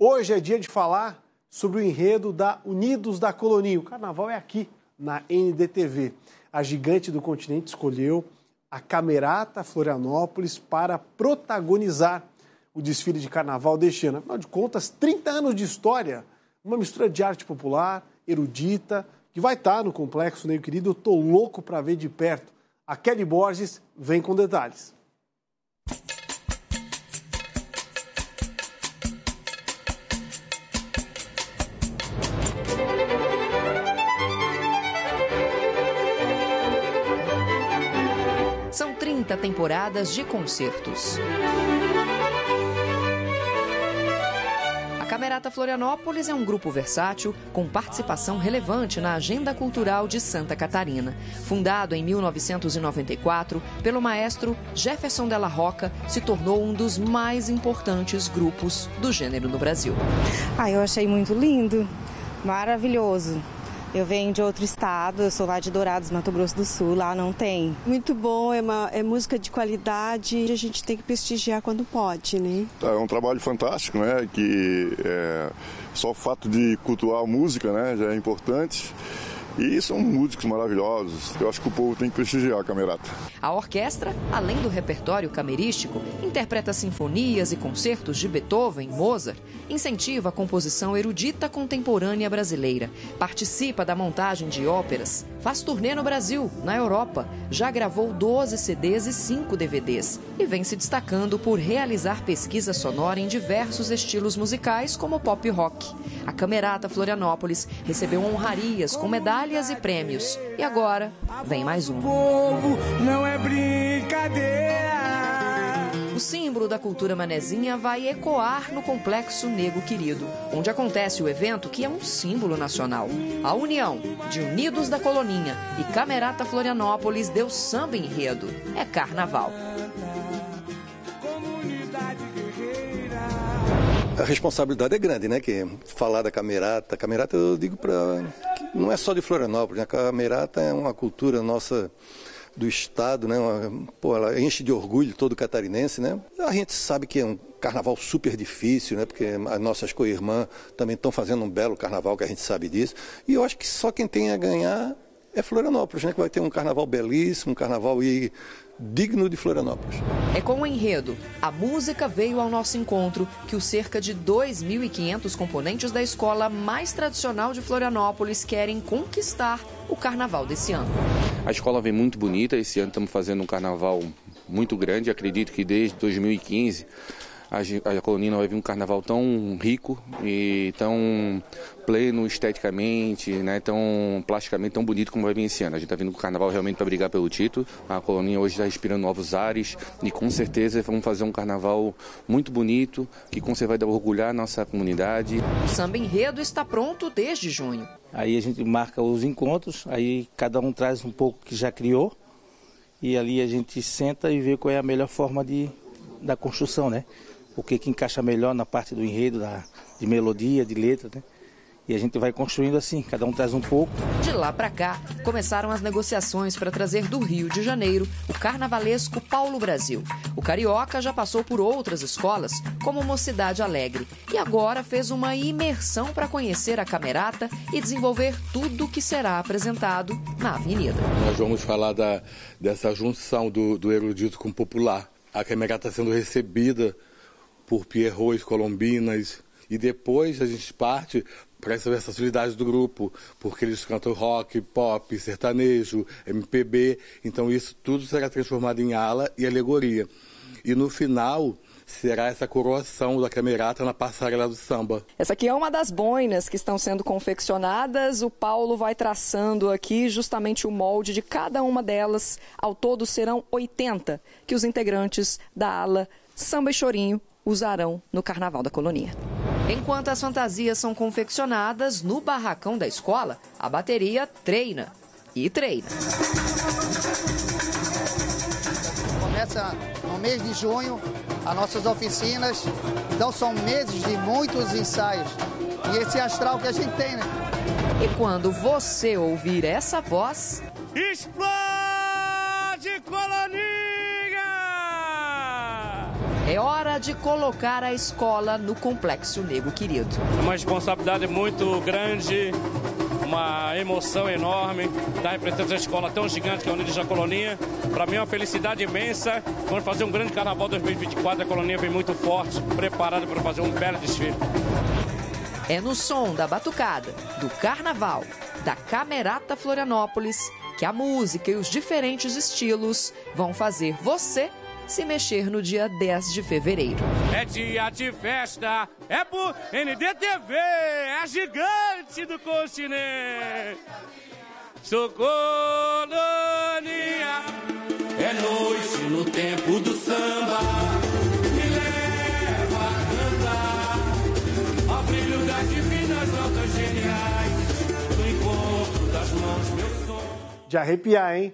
Hoje é dia de falar sobre o enredo da Unidos da Colonia. O carnaval é aqui, na NDTV. A gigante do continente escolheu a Camerata Florianópolis para protagonizar o desfile de carnaval deste ano. Afinal de contas, 30 anos de história, uma mistura de arte popular, erudita, que vai estar no Complexo Neio Querido. Eu tô louco para ver de perto. A Kelly Borges vem com detalhes. 30 temporadas de concertos. A Camerata Florianópolis é um grupo versátil com participação relevante na agenda cultural de Santa Catarina. Fundado em 1994 pelo maestro Jefferson Della Roca, se tornou um dos mais importantes grupos do gênero no Brasil. Ah, eu achei muito lindo, maravilhoso. Eu venho de outro estado, eu sou lá de Dourados, Mato Grosso do Sul, lá não tem. Muito bom, é, uma, é música de qualidade, a gente tem que prestigiar quando pode, né? É um trabalho fantástico, né? Que é, só o fato de cultuar a música, né, já é importante. E são músicos maravilhosos. Eu acho que o povo tem que prestigiar a Camerata. A orquestra, além do repertório camerístico, interpreta sinfonias e concertos de Beethoven, Mozart, incentiva a composição erudita contemporânea brasileira, participa da montagem de óperas, faz turnê no Brasil, na Europa, já gravou 12 CDs e 5 DVDs e vem se destacando por realizar pesquisa sonora em diversos estilos musicais, como pop rock. A Camerata Florianópolis recebeu honrarias com medalhas e prêmios. E agora vem mais um. Não é brincadeira. O símbolo da cultura manezinha vai ecoar no Complexo Nego Querido, onde acontece o evento que é um símbolo nacional. A união de Unidos da Coloninha e Camerata Florianópolis deu samba enredo. É carnaval. A responsabilidade é grande, né? Que falar da Camerata, Camerata eu digo para não é só de Florianópolis, né? a Camerata é uma cultura nossa do estado, né? Uma, pô, ela enche de orgulho todo catarinense, né? A gente sabe que é um carnaval super difícil, né? Porque as nossas co-irmãs também estão fazendo um belo carnaval, que a gente sabe disso. E eu acho que só quem tem a ganhar é Florianópolis, né? Que vai ter um carnaval belíssimo, um carnaval e digno de Florianópolis. É com o enredo A Música Veio ao Nosso Encontro que os cerca de 2.500 componentes da escola mais tradicional de Florianópolis querem conquistar o carnaval desse ano. A escola vem muito bonita, esse ano estamos fazendo um carnaval muito grande, acredito que desde 2015 a, a Colonina vai vir um carnaval tão rico e tão pleno esteticamente, né, tão plasticamente tão bonito como vai vir esse ano. A gente está vindo com o carnaval realmente para brigar pelo título. A Colônia hoje está respirando novos ares e com certeza vamos fazer um carnaval muito bonito que com certeza vai orgulhar a nossa comunidade. O samba enredo está pronto desde junho. Aí a gente marca os encontros, aí cada um traz um pouco que já criou e ali a gente senta e vê qual é a melhor forma de, da construção, né? O que, que encaixa melhor na parte do enredo, da, de melodia, de letra, né? E a gente vai construindo assim, cada um traz um pouco. De lá para cá, começaram as negociações para trazer do Rio de Janeiro o carnavalesco Paulo Brasil. O carioca já passou por outras escolas, como Mocidade Alegre, e agora fez uma imersão para conhecer a camerata e desenvolver tudo o que será apresentado na avenida. Nós vamos falar da, dessa junção do, do erudito com o popular. A camerata sendo recebida por pierrots, colombinas, e depois a gente parte para essa versatilidade do grupo, porque eles cantam rock, pop, sertanejo, MPB, então isso tudo será transformado em ala e alegoria. E no final será essa coroação da camerata na passarela do samba. Essa aqui é uma das boinas que estão sendo confeccionadas. O Paulo vai traçando aqui justamente o molde de cada uma delas. Ao todo serão 80 que os integrantes da ala Samba e Chorinho usarão no Carnaval da Colonia. Enquanto as fantasias são confeccionadas no barracão da escola, a bateria treina e treina. Começa no mês de junho as nossas oficinas, então são meses de muitos ensaios. E esse astral que a gente tem, né? E quando você ouvir essa voz. Explode Colonia! É hora de colocar a escola no Complexo Nego Querido. Uma responsabilidade muito grande, uma emoção enorme estar representando essa escola tão gigante que é a Unidos da Colonia. Para mim é uma felicidade imensa. Vamos fazer um grande carnaval 2024. A Colonia vem muito forte, preparada para fazer um belo desfile. É no som da batucada, do carnaval, da Camerata Florianópolis, que a música e os diferentes estilos vão fazer você se mexer no dia 10 de fevereiro. É dia de festa, é por NDTV, é a gigante do continente. Sou colônia, é noite no tempo do samba. Me leva a cantar ao brilho das divinas notas geniais. No encontro das mãos, meu som. De arrepiar, hein?